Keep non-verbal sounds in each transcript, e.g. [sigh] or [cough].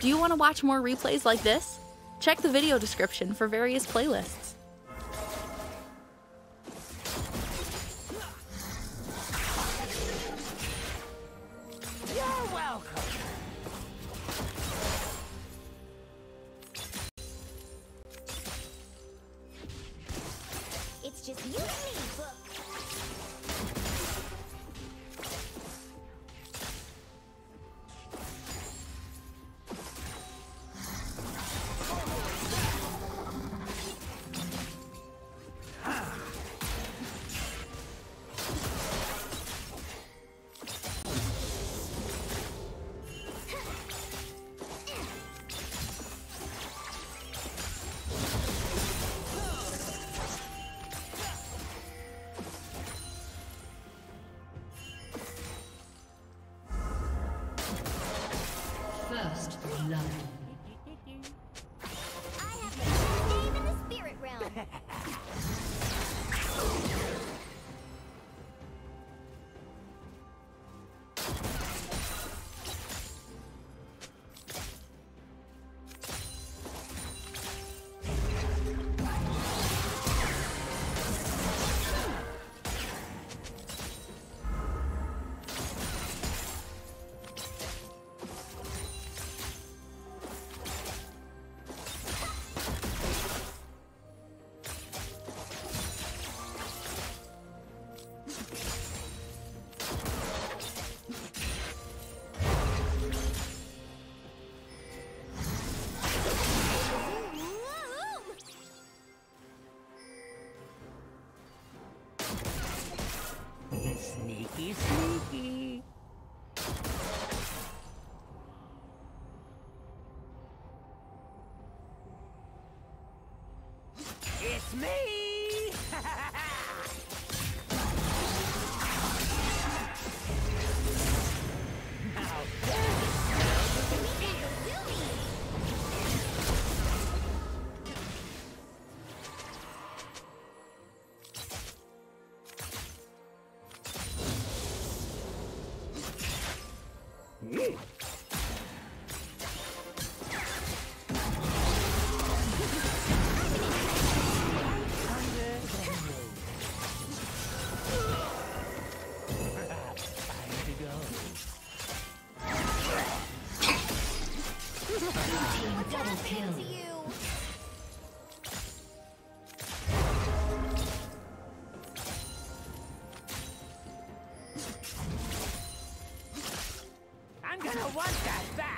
Do you want to watch more replays like this? Check the video description for various playlists. It's just you and me, blood. Want that back!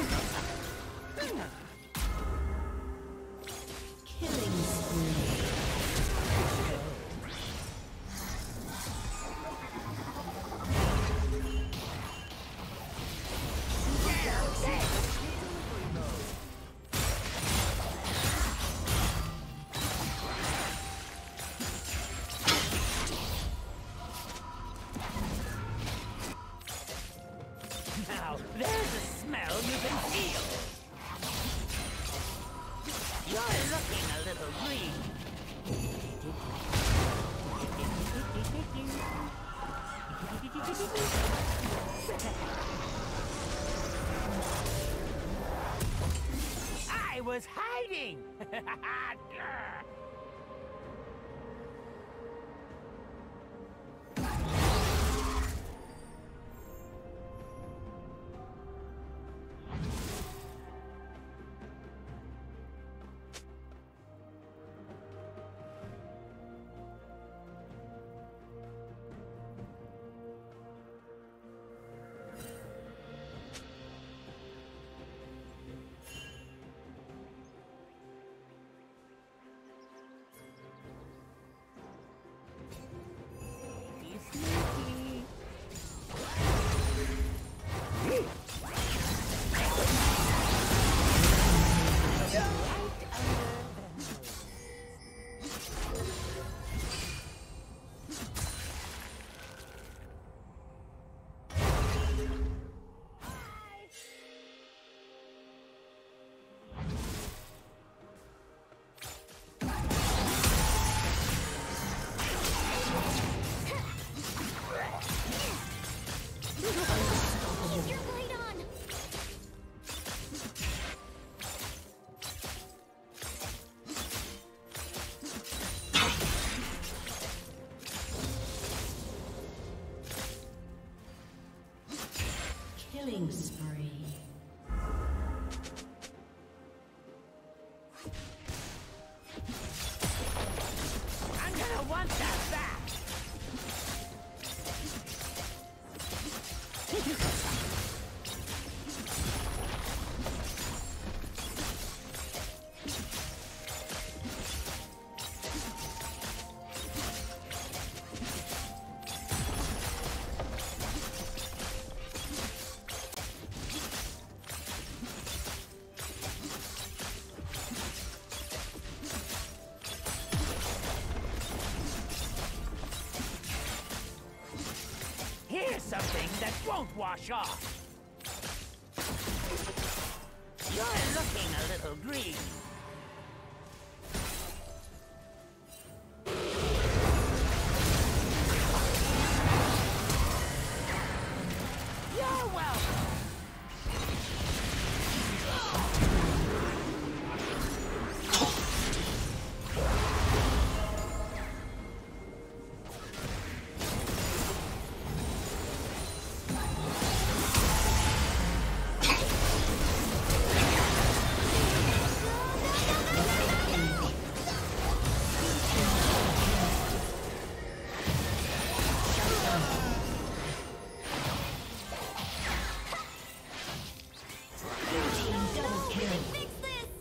Oh, God. I was hiding! [laughs] that won't wash off. You're looking a little green.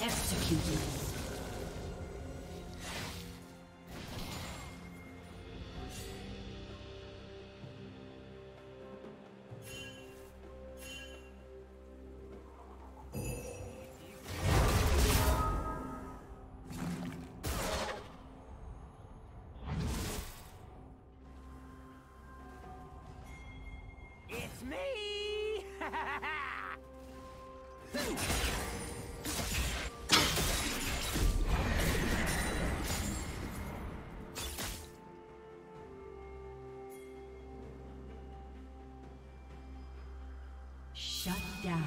Executed. Shut down.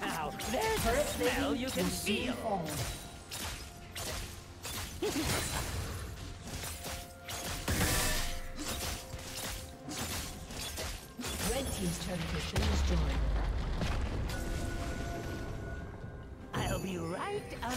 Now, there's a smell you can feel. Red Team's turn to been destroyed. I'll be right on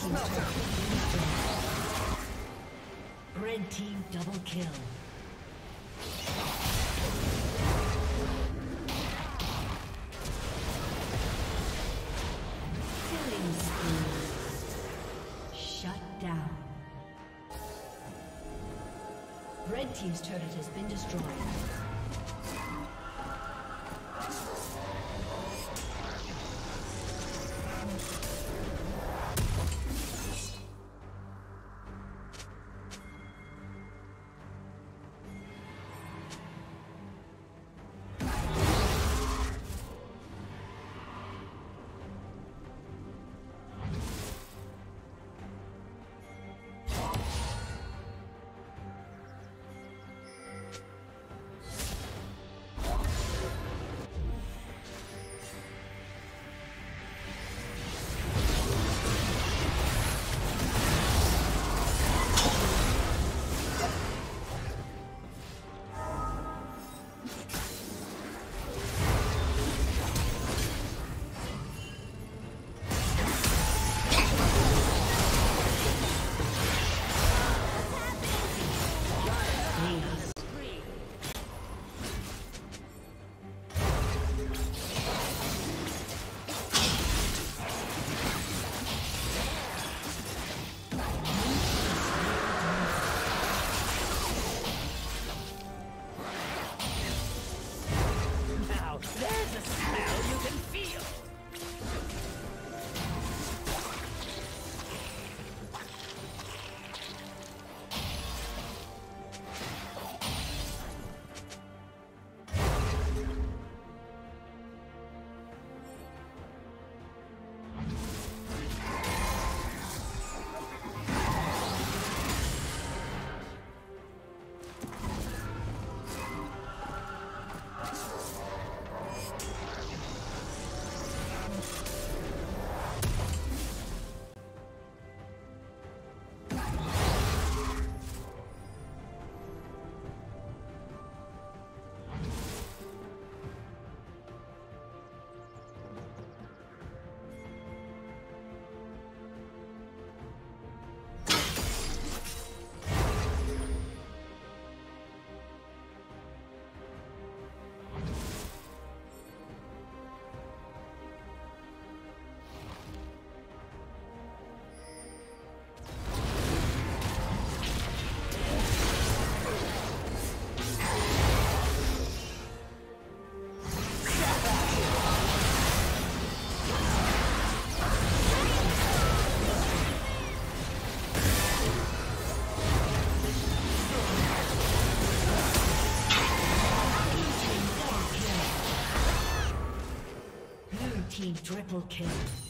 Team's turret. Red Team double kill. Shut down. Red Team's turret has been destroyed. Team triple kill.